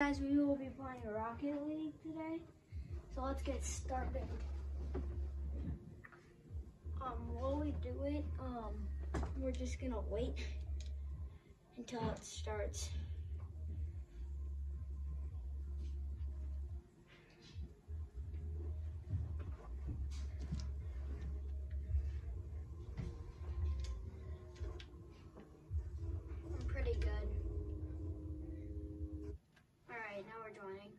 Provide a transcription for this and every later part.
Guys, we will be playing Rocket League today, so let's get started. Um, while we do it, um, we're just gonna wait until it starts. I'm pretty good. Alright, now we're joining.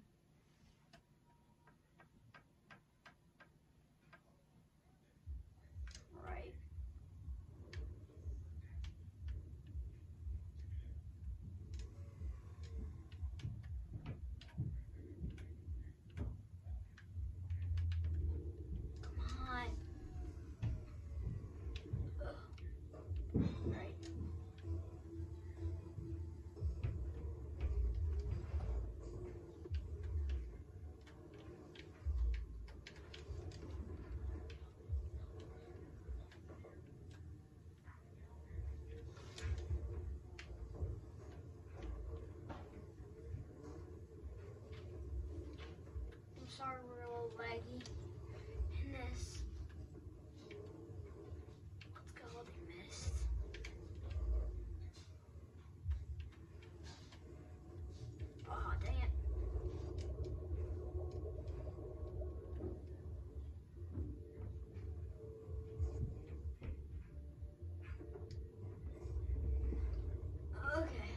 Alright. Come on. Ugh. Alright. I'm sorry we're a little laggy in this. Let's go, they missed. Oh, dang it. Okay.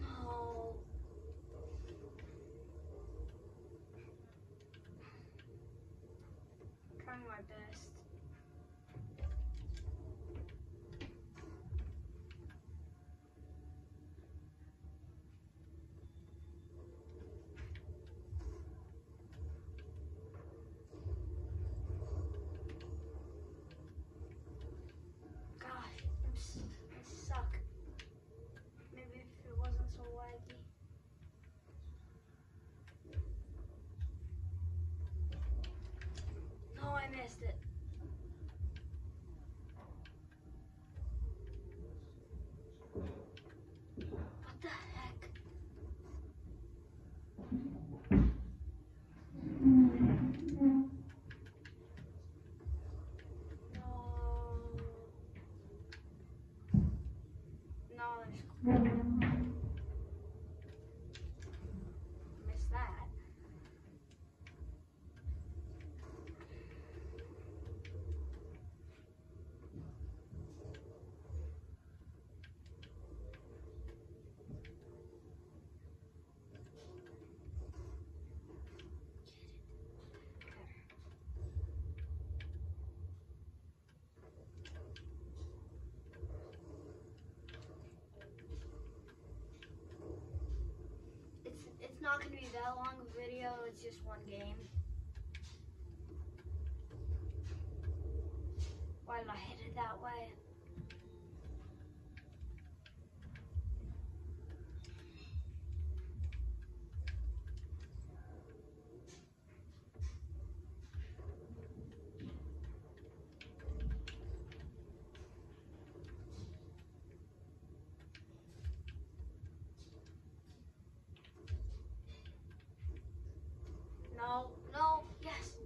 No. My best. Gosh, I'm s- I suck. Maybe if it wasn't so laggy. No, I missed it. What the heck? No. No, Not gonna be that long of a video. It's just one game. Why did I hit it that way? No, no, yes.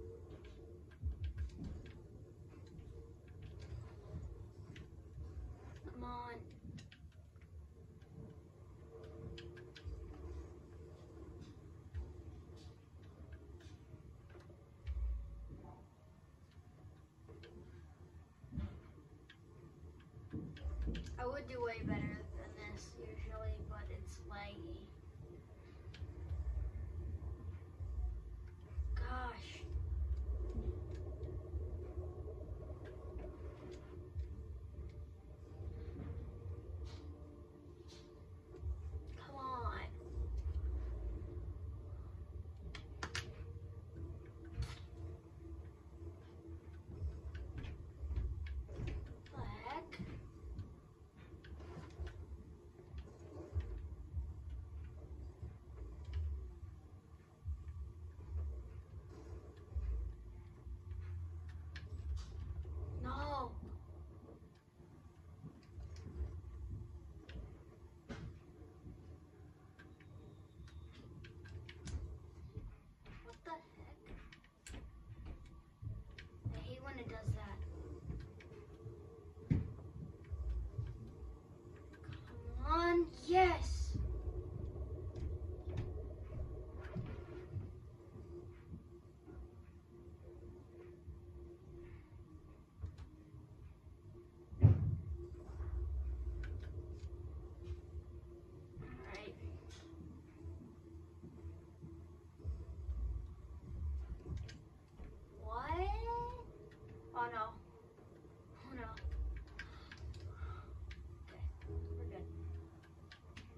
Come on. I would do way better than this usually, but it's laggy. Gosh. Come on. The heck?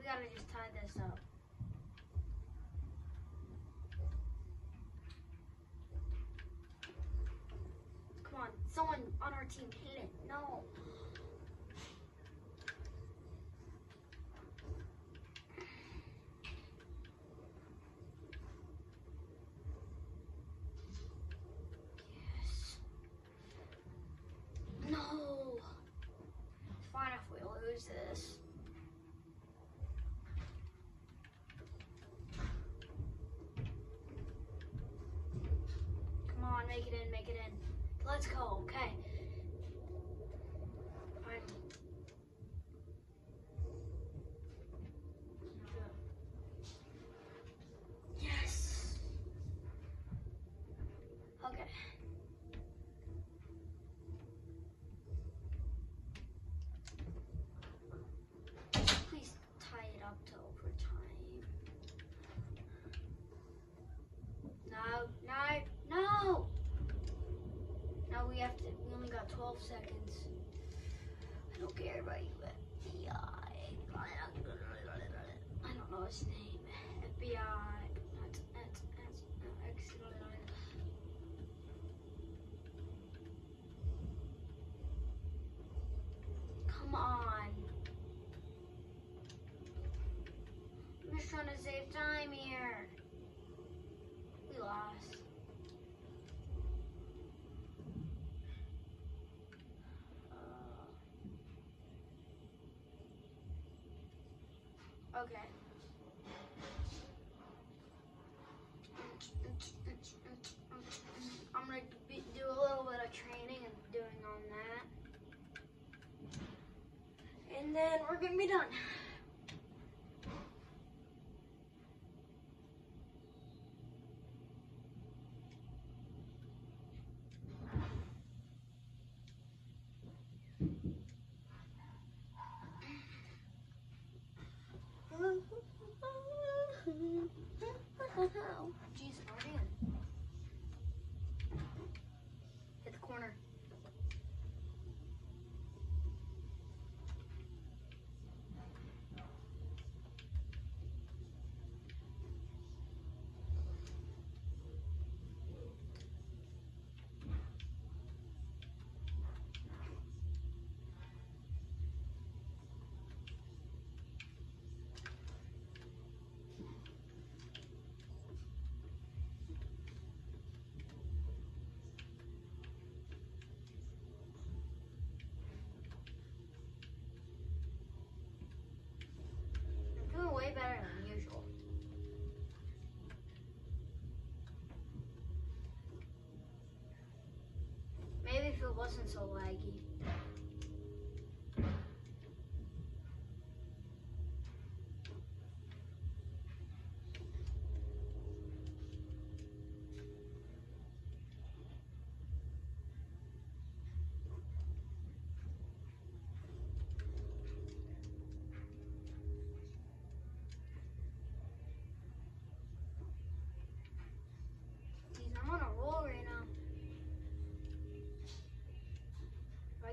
gotta just tie this. Come on, someone on our team hit it. No. Yes. No. It's fine if we lose this. Come on, make it in, make it in. Let's go, okay. Got 12 seconds. I don't care about you, FBI. I don't know his name. FBI. Come on. I'm just trying to save time here. We lost. Okay. I'm gonna do a little bit of training and doing on that. And then we're gonna be done.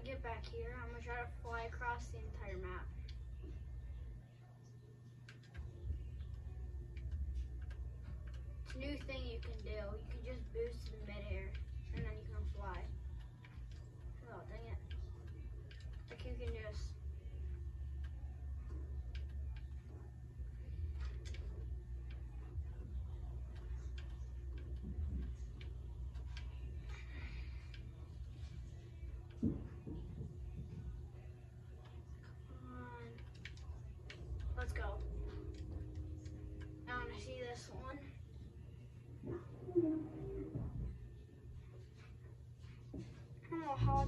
Get back here, I'm gonna try to fly across the entire map. It's a new thing you can do. You can just boost in midair, and then you can fly.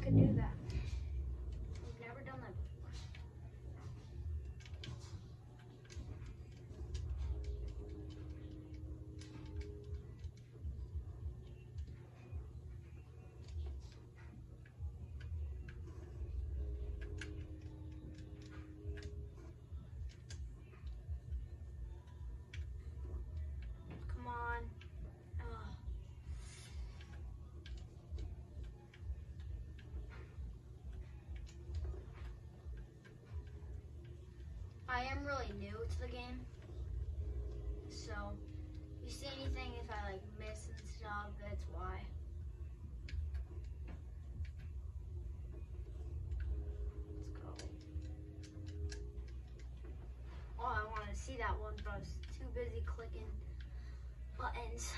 could do that. Am really new to the game. So, you see anything if I like miss and stuff, that's why. Let's go. Oh, I wanted to see that one, but I was too busy clicking buttons.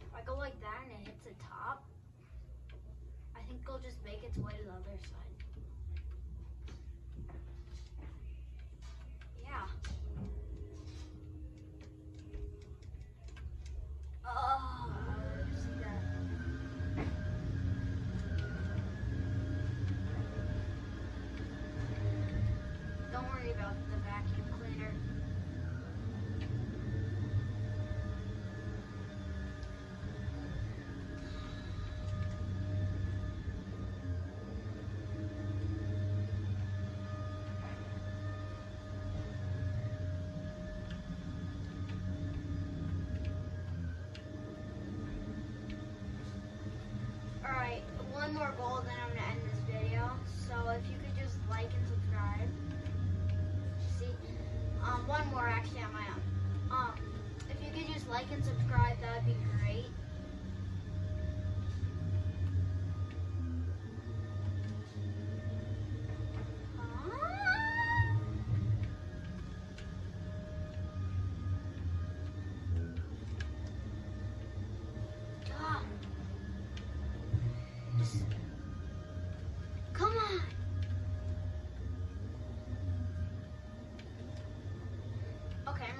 If I go like that and it hits the top, I think its way to the other side. One more goal, then I'm gonna end this video. So if you could just like and subscribe. See? Um, one more actually on my own. Um, if you could just like and subscribe, that would be great.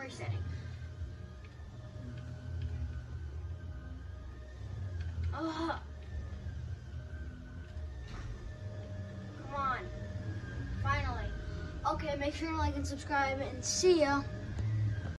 Okay, I'm. Oh. Come on. Finally. Okay, make sure to like and subscribe and see ya.